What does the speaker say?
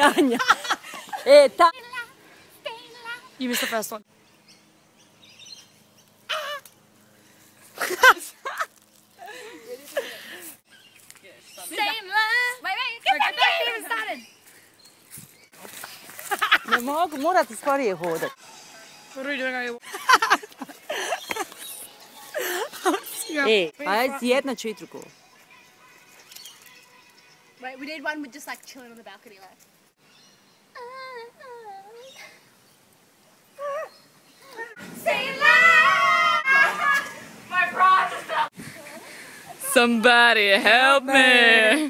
Anja. e, ta. You missed the first one. Same love. Wait, wait. Ne mogu, morate sporije hodat. What are we doing? Are you... si jedna čitruku. Wait, we need one with just like chilling on the balcony, like. Somebody help me!